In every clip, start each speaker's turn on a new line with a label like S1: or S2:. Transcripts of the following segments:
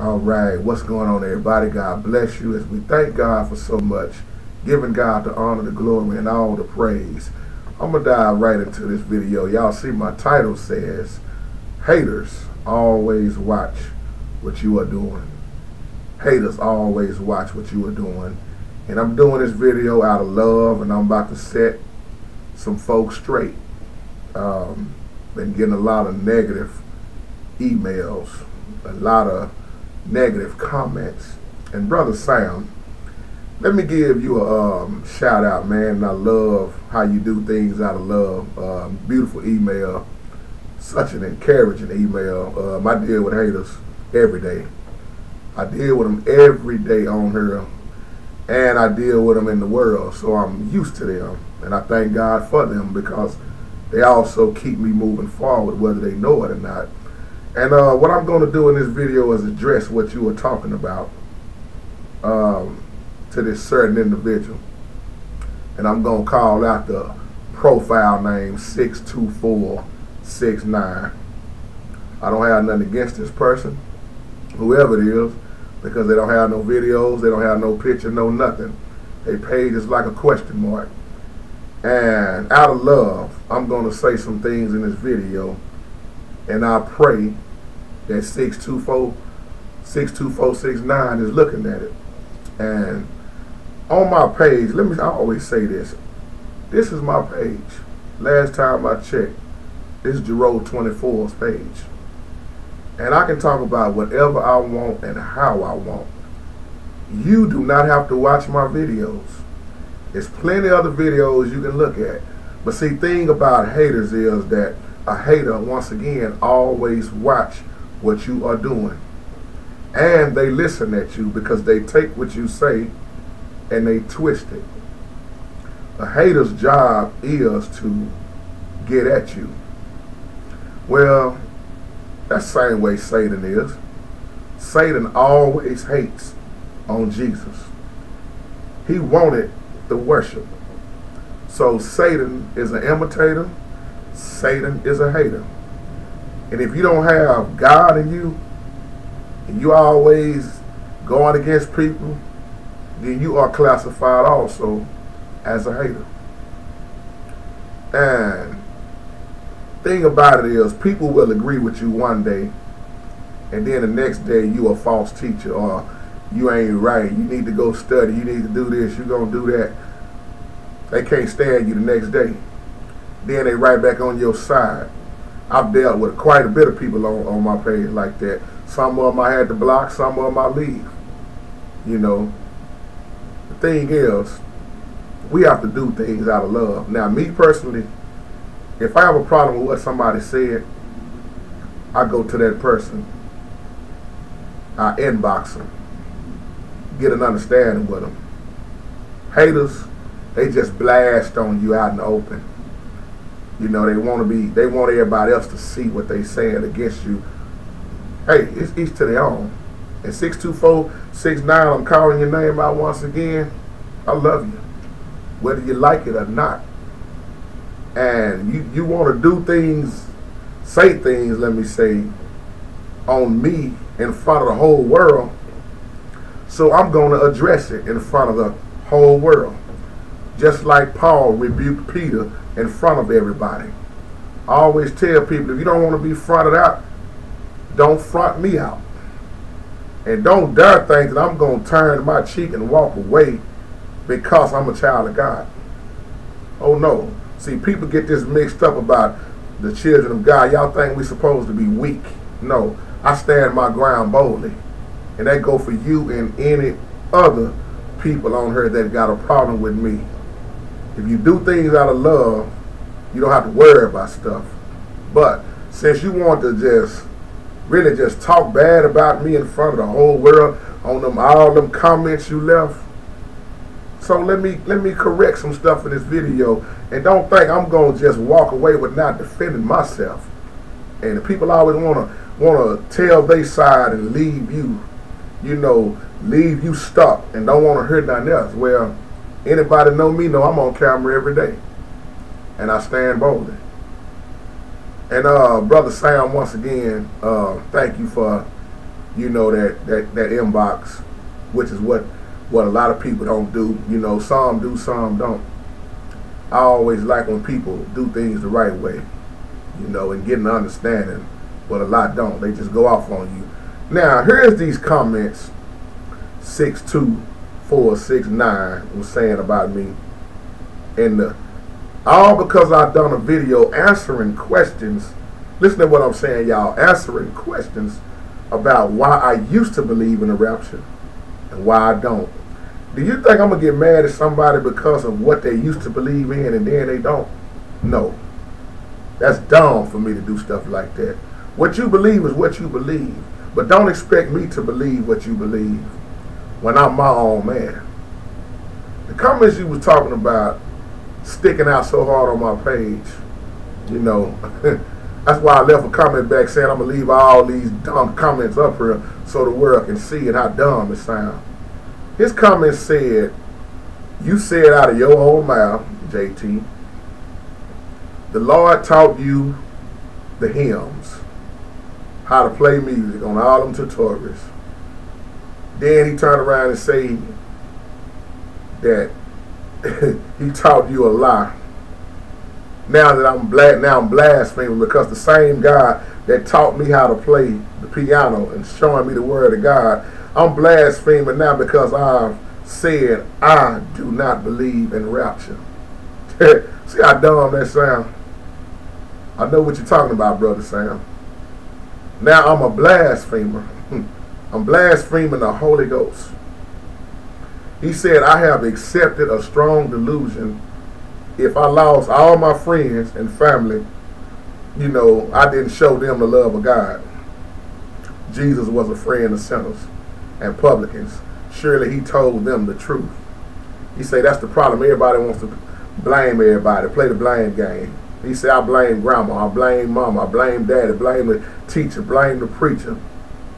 S1: All right, what's going on, everybody? God bless you as we thank God for so much, giving God the honor, the glory, and all the praise. I'm gonna dive right into this video. Y'all see my title says, "Haters always watch what you are doing." Haters always watch what you are doing, and I'm doing this video out of love, and I'm about to set some folks straight. Um, been getting a lot of negative emails, a lot of negative comments. And Brother Sam, let me give you a um, shout out, man. I love how you do things out of love. Um, beautiful email, such an encouraging email. Um, I deal with haters every day. I deal with them every day on here, and I deal with them in the world, so I'm used to them. And I thank God for them because they also keep me moving forward, whether they know it or not. And uh, what I'm going to do in this video is address what you were talking about um, to this certain individual. And I'm going to call out the profile name 62469. I don't have nothing against this person, whoever it is, because they don't have no videos, they don't have no picture, no nothing. Their page is like a question mark. And out of love, I'm going to say some things in this video. And I pray that 624, 62469 is looking at it. And on my page, let me, I always say this. This is my page. Last time I checked, this is Jarreau 24's page. And I can talk about whatever I want and how I want. You do not have to watch my videos. There's plenty other videos you can look at. But see, thing about haters is that a hater, once again, always watch what you are doing. And they listen at you because they take what you say and they twist it. A hater's job is to get at you. Well, that's the same way Satan is. Satan always hates on Jesus. He wanted the worship. So Satan is an imitator. Satan is a hater. And if you don't have God in you, and you always going against people, then you are classified also as a hater. And thing about it is people will agree with you one day and then the next day you a false teacher or you ain't right. You need to go study. You need to do this. You're going to do that. They can't stand you the next day. Then they right back on your side. I've dealt with quite a bit of people on, on my page like that. Some of them I had to block, some of them I leave. You know, the thing is, we have to do things out of love. Now, me personally, if I have a problem with what somebody said, I go to that person. I inbox them. Get an understanding with them. Haters, they just blast on you out in the open. You know, they want to be, they want everybody else to see what they saying against you. Hey, it's each to their own. And 62469, I'm calling your name out once again. I love you. Whether you like it or not. And you, you want to do things, say things, let me say, on me in front of the whole world. So I'm going to address it in front of the whole world. Just like Paul rebuked Peter in front of everybody. I always tell people, if you don't want to be fronted out, don't front me out. And don't dare think that I'm going to turn my cheek and walk away because I'm a child of God. Oh no. See, people get this mixed up about the children of God. Y'all think we supposed to be weak. No. I stand my ground boldly. And that go for you and any other people on here that got a problem with me. If you do things out of love, you don't have to worry about stuff. But since you want to just really just talk bad about me in front of the whole world on them all them comments you left, so let me let me correct some stuff in this video and don't think I'm gonna just walk away with not defending myself. And the people always wanna wanna tell their side and leave you, you know, leave you stuck and don't wanna hear nothing else. Well, Anybody know me know I'm on camera every day. And I stand boldly. And uh, Brother Sam, once again, uh, thank you for you know, that, that, that inbox, which is what, what a lot of people don't do. You know, some do, some don't. I always like when people do things the right way, you know, and get an understanding, but a lot don't. They just go off on you. Now, here's these comments 62469 was saying about me. And the, all because I've done a video answering questions. Listen to what I'm saying, y'all. Answering questions about why I used to believe in the rapture and why I don't. Do you think I'm to get mad at somebody because of what they used to believe in and then they don't? No. That's dumb for me to do stuff like that. What you believe is what you believe. But don't expect me to believe what you believe when I'm my own man. The comments you was talking about sticking out so hard on my page, you know, that's why I left a comment back saying I'm to leave all these dumb comments up here so the world can see and how dumb it sounds. His comment said, you said out of your own mouth, JT, the Lord taught you the hymns, how to play music on all them tutorials. Then he turned around and say that he taught you a lie. Now that I'm black, now I'm blaspheming because the same God that taught me how to play the piano and showing me the word of God I'm blaspheming now because I've said I do not believe in rapture. See how dumb that sound? I know what you're talking about, Brother Sam. Now I'm a blasphemer. I'm blaspheming the Holy Ghost. He said, I have accepted a strong delusion. If I lost all my friends and family, you know, I didn't show them the love of God. Jesus was a friend of sinners and publicans. Surely he told them the truth. He said that's the problem. Everybody wants to blame everybody, play the blame game. He said, I blame grandma, I blame mama, I blame daddy, blame the teacher, blame the preacher,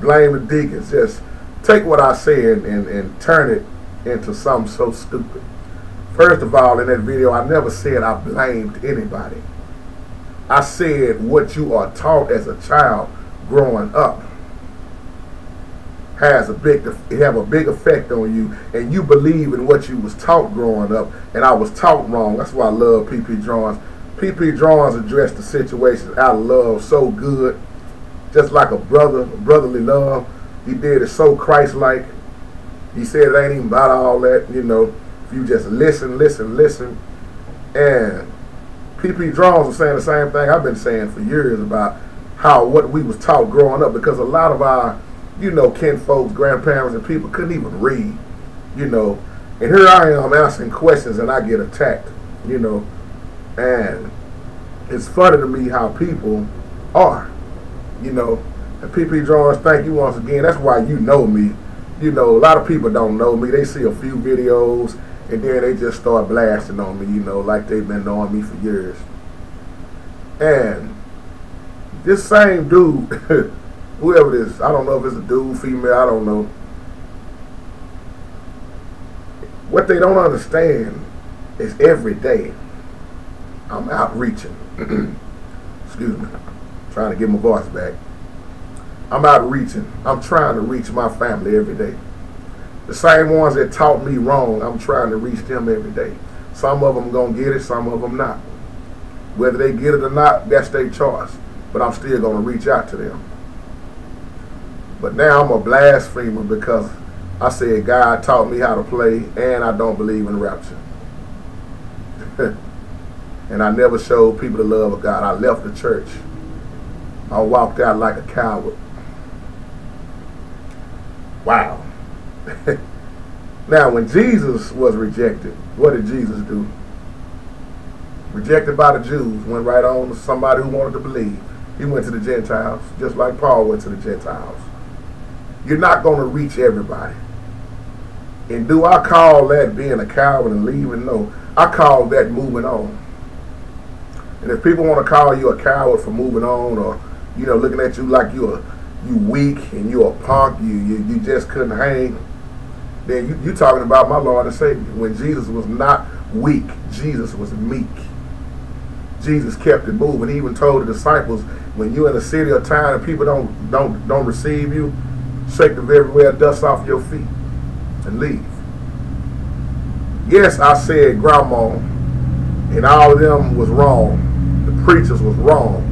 S1: blame the deacons. Just take what I say and, and, and turn it into something so stupid. First of all, in that video, I never said I blamed anybody. I said what you are taught as a child growing up has a big have a big effect on you and you believe in what you was taught growing up and I was taught wrong. That's why I love PP drawings. PP drawings address the situation I love so good. Just like a brother, brotherly love. He did it so Christ-like. He said it ain't even about all that, you know. If you just listen, listen, listen. And PP Drawings was saying the same thing I've been saying for years about how what we was taught growing up because a lot of our you know, kin folks, grandparents, and people couldn't even read, you know. And here I am asking questions and I get attacked, you know. And it's funny to me how people are, you know. And PP Drawings, thank you once again. That's why you know me. You know, a lot of people don't know me. They see a few videos and then they just start blasting on me, you know, like they've been knowing me for years. And this same dude whoever it is, I don't know if it's a dude, female, I don't know. What they don't understand is every day I'm outreaching. Excuse me. Trying to get my voice back. I'm out reaching. I'm trying to reach my family every day. The same ones that taught me wrong, I'm trying to reach them every day. Some of them going to get it, some of them not. Whether they get it or not, that's their choice. But I'm still going to reach out to them. But now I'm a blasphemer because I said God taught me how to play and I don't believe in rapture. and I never showed people the love of God. I left the church. I walked out like a coward. Wow. now, when Jesus was rejected, what did Jesus do? Rejected by the Jews, went right on to somebody who wanted to believe. He went to the Gentiles, just like Paul went to the Gentiles. You're not going to reach everybody. And do I call that being a coward and leaving? No. I call that moving on. And if people want to call you a coward for moving on or, you know, looking at you like you're you weak and you're a punk, you, you, you just couldn't hang, then you, you talking about my Lord and Savior. When Jesus was not weak, Jesus was meek. Jesus kept it moving. He even told the disciples, when you're in a city or town and people don't don't don't receive you, shake the very well dust off your feet, and leave. Yes, I said grandma and all of them was wrong. The preachers was wrong.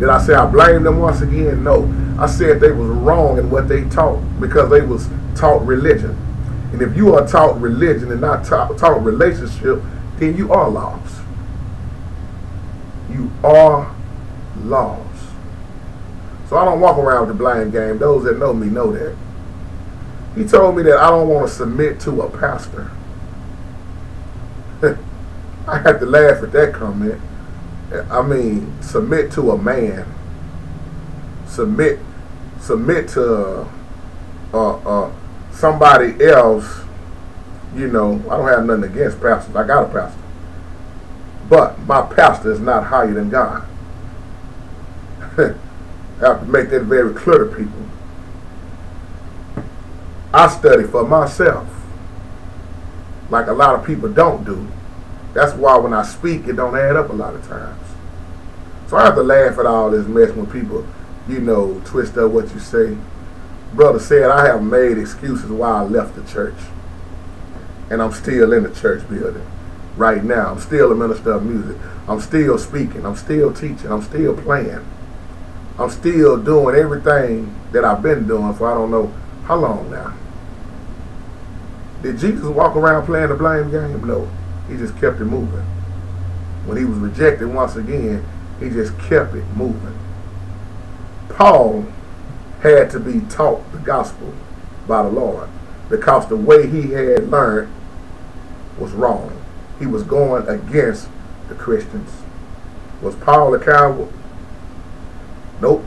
S1: Did I say I blame them once again? No. I said they was wrong in what they taught because they was taught religion. And if you are taught religion and not taught, taught relationship, then you are lost. You are lost. So I don't walk around with the blind game. Those that know me know that. He told me that I don't want to submit to a pastor. I had to laugh at that comment. I mean, submit to a man. Submit, submit to uh, uh, somebody else. You know, I don't have nothing against pastors. I got a pastor, but my pastor is not higher than God. I have to make that very clear to people. I study for myself, like a lot of people don't do. That's why when I speak, it don't add up a lot of times. So I have to laugh at all this mess when people, you know, twist up what you say. Brother said I have made excuses why I left the church. And I'm still in the church building right now. I'm still a minister of music. I'm still speaking. I'm still teaching. I'm still playing. I'm still doing everything that I've been doing for I don't know how long now. Did Jesus walk around playing the blame game? No. He just kept it moving. When he was rejected once again, he just kept it moving. Paul had to be taught the gospel by the Lord because the way he had learned was wrong. He was going against the Christians. Was Paul a coward? Nope.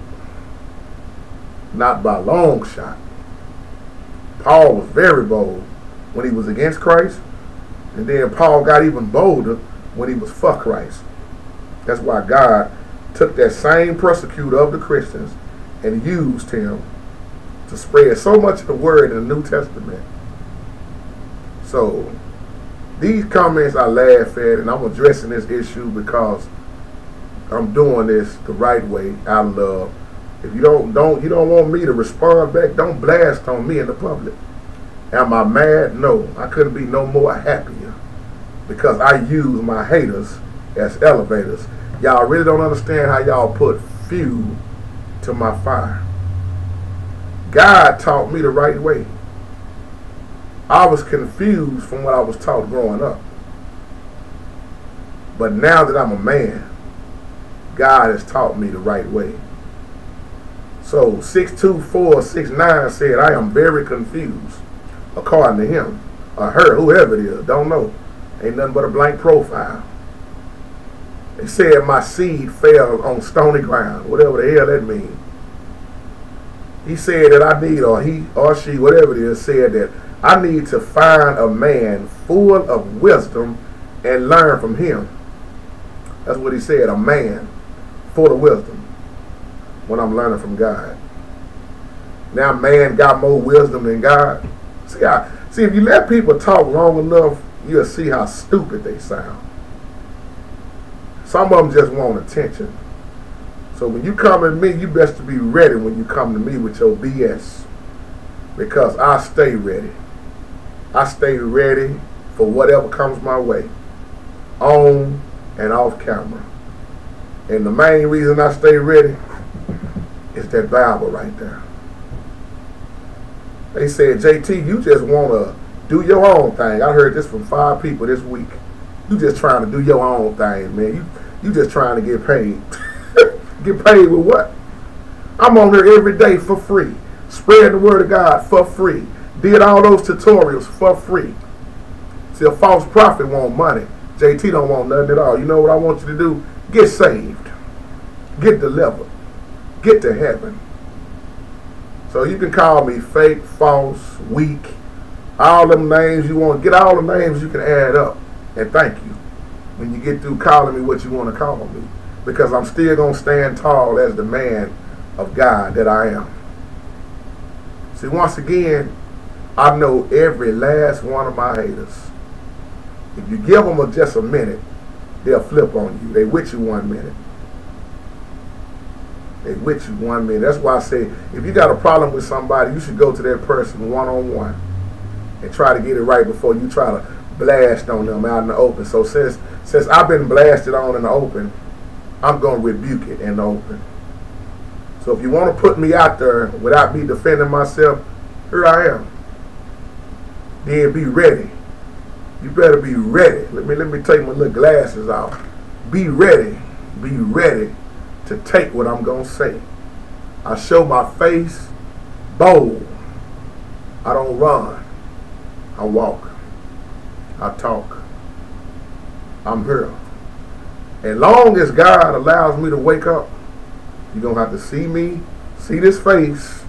S1: Not by long shot. Paul was very bold when he was against Christ and then Paul got even bolder when he was for Christ. That's why God took that same persecutor of the Christians and used him to spread so much of the word in the New Testament. So these comments I laugh at and I'm addressing this issue because I'm doing this the right way of love. If you don't don't you don't want me to respond back, don't blast on me in the public. Am I mad? No. I couldn't be no more happier because I use my haters as elevators. Y'all really don't understand how y'all put fuel to my fire. God taught me the right way. I was confused from what I was taught growing up. But now that I'm a man, God has taught me the right way. So 62469 said, I am very confused according to him or her, whoever it is, don't know. Ain't nothing but a blank profile. They said my seed fell on stony ground, whatever the hell that means. He said that I need, or he or she, whatever it is, said that I need to find a man full of wisdom and learn from him. That's what he said, a man full of wisdom when I'm learning from God. Now man got more wisdom than God. See, I, see, if you let people talk long enough, you'll see how stupid they sound. Some of them just want attention. So when you come at me, you best to be ready when you come to me with your BS. Because I stay ready. I stay ready for whatever comes my way. On and off camera. And the main reason I stay ready is that Bible right there. They said, JT, you just want to do your own thing. I heard this from five people this week. You just trying to do your own thing, man. You you just trying to get paid. get paid with what? I'm on here every day for free. Spread the word of God for free. Did all those tutorials for free. See, a false prophet want money. JT don't want nothing at all. You know what I want you to do? Get saved. Get delivered. Get to heaven. So you can call me fake, false, weak, all them names you want. Get all the names you can add up. And thank you when you get through calling me what you want to call me. Because I'm still going to stand tall as the man of God that I am. See, once again, I know every last one of my haters. If you give them a, just a minute, they'll flip on you. They with you one minute. They with you one minute. That's why I say if you got a problem with somebody, you should go to that person one on one and try to get it right before you try to blast on them out in the open. So since since I've been blasted on in the open, I'm gonna rebuke it in the open. So if you want to put me out there without me defending myself, here I am. Then be ready. You better be ready. Let me let me take my little glasses off. Be ready. Be ready to take what I'm gonna say. I show my face bold. I don't run. I walk. I talk. I'm here. As long as God allows me to wake up, you're going to have to see me, see this face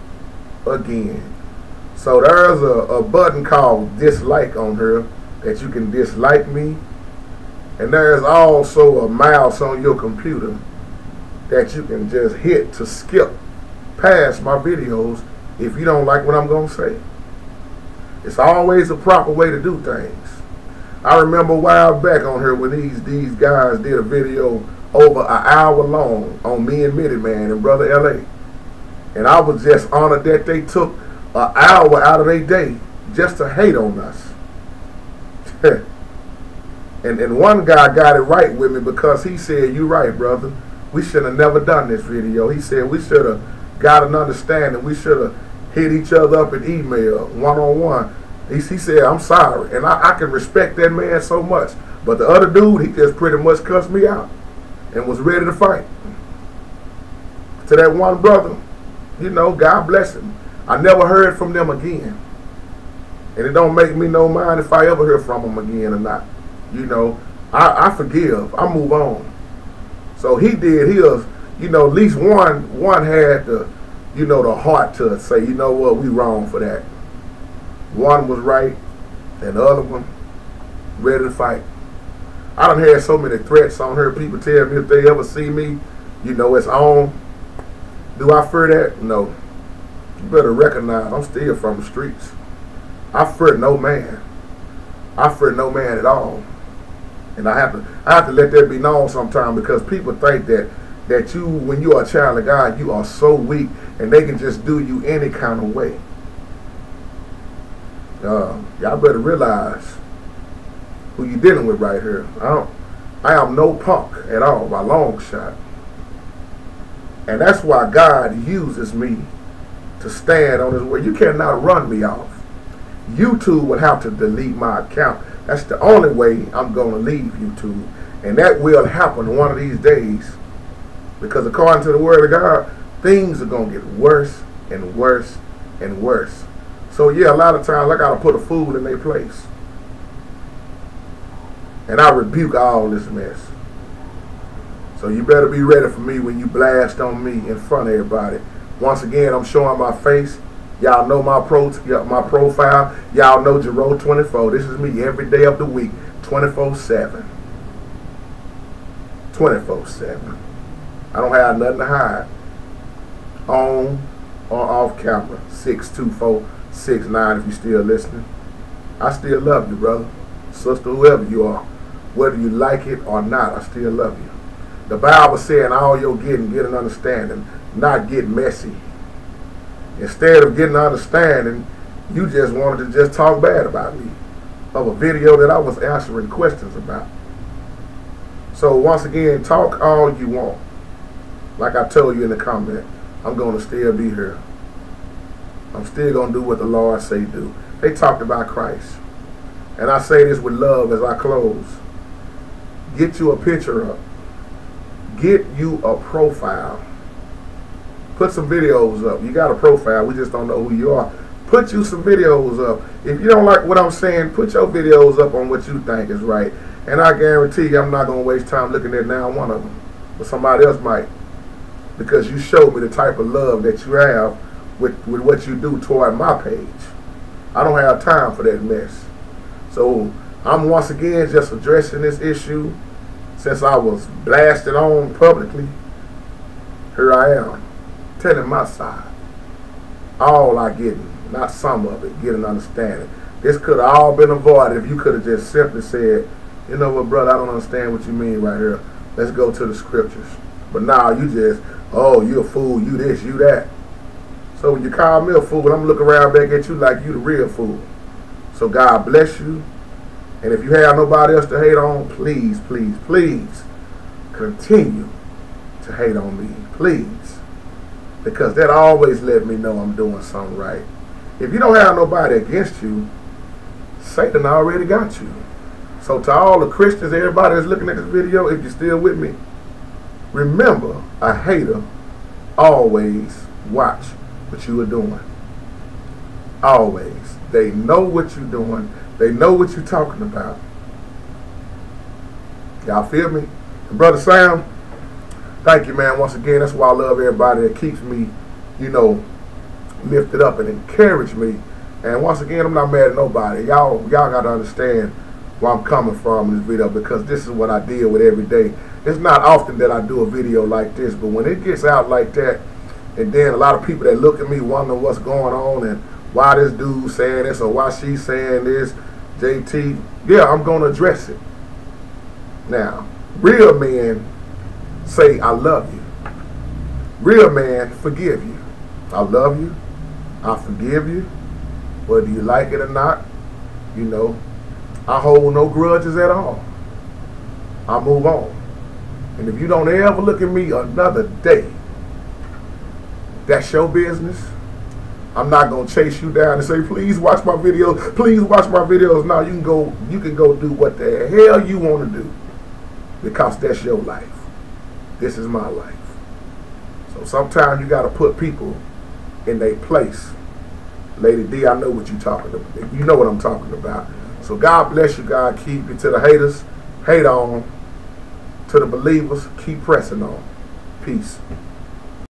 S1: again. So there's a, a button called dislike on here that you can dislike me. And there's also a mouse on your computer that you can just hit to skip past my videos if you don't like what I'm going to say. It's always a proper way to do things. I remember a while back on here when these these guys did a video over an hour long on me and Mitty Man and Brother LA. And I was just honored that they took an hour out of their day just to hate on us. and and one guy got it right with me because he said, You right, brother. We should have never done this video. He said we should have got an understanding. We should have hit each other up in email, one on one. He, said, I'm sorry. And I, I can respect that man so much. But the other dude, he just pretty much cussed me out and was ready to fight. To that one brother, you know, God bless him. I never heard from them again. And it don't make me no mind if I ever hear from them again or not. You know, I, I forgive. I move on. So he did his, you know, at least one one had the, you know, the heart to say, you know what, we wrong for that. One was right, and the other one ready to fight. I done had so many threats on her. People tell me if they ever see me, you know it's on. Do I fear that? No. You better recognize I'm still from the streets. I fear no man. I fear no man at all. And I have to I have to let that be known sometime because people think that that you when you are a child of God, you are so weak and they can just do you any kind of way. Uh, y'all better realize who you dealing with right here. I don't I am no punk at all by long shot. And that's why God uses me to stand on his word. You cannot run me off. YouTube would have to delete my account. That's the only way I'm going to leave YouTube. And that will happen one of these days. Because according to the word of God, things are going to get worse and worse and worse. So yeah, a lot of times I got to put a fool in their place. And I rebuke all this mess. So you better be ready for me when you blast on me in front of everybody. Once again, I'm showing my face. Y'all know my pro my profile. Y'all know Jarreau 24. This is me every day of the week, 24-7. 24-7. I don't have nothing to hide. On or off camera. 62469 if you still listening. I still love you, brother. Sister, whoever you are. Whether you like it or not, I still love you. The Bible saying all you're getting, get an understanding, not get messy. Instead of getting understanding, you just wanted to just talk bad about me of a video that I was answering questions about. So once again, talk all you want. Like I told you in the comment, I'm going to still be here. I'm still going to do what the Lord say do. They talked about Christ. And I say this with love as I close. Get you a picture up. Get you a profile. Put some videos up. You got a profile. We just don't know who you are. Put you some videos up. If you don't like what I'm saying, put your videos up on what you think is right. And I guarantee you I'm not going to waste time looking at now one of them. But somebody else might. Because you showed me the type of love that you have with, with what you do toward my page. I don't have time for that mess. So I'm once again just addressing this issue since I was blasted on publicly. Here I am, telling my side. All I get, not some of it, get an understanding. This could have all been avoided if you could have just simply said, you know what, brother, I don't understand what you mean right here. Let's go to the scriptures. But now you just, Oh, you a fool, you this, you that. So when you call me a fool, I'm looking around back at you like you the real fool. So God bless you. And if you have nobody else to hate on, please, please, please continue to hate on me. Please. Because that always let me know I'm doing something right. If you don't have nobody against you, Satan already got you. So to all the Christians, everybody that's looking at this video, if you're still with me, remember, a hater always watch what you are doing. Always. They know what you're doing. They know what you're talking about. Y'all feel me? And Brother Sam, thank you, man. Once again, that's why I love everybody that keeps me, you know, lifted up and encourage me. And once again, I'm not mad at nobody. Y'all, y'all got to understand where I'm coming from in this video because this is what I deal with every day. It's not often that I do a video like this, but when it gets out like that, and then a lot of people that look at me wondering what's going on and why this dude saying this or why she's saying this, JT, yeah, I'm going to address it. Now, real men say, I love you. Real man forgive you. I love you. I forgive you. Whether you like it or not, you know, I hold no grudges at all. I move on. And if you don't ever look at me another day, that's your business. I'm not gonna chase you down and say, please watch my videos, please watch my videos. Now you can go you can go do what the hell you wanna do. Because that's your life. This is my life. So sometimes you gotta put people in their place. Lady D, I know what you're talking about. You know what I'm talking about. So God bless you, God keep you to the haters, hate on. To the believers, keep pressing on. Peace.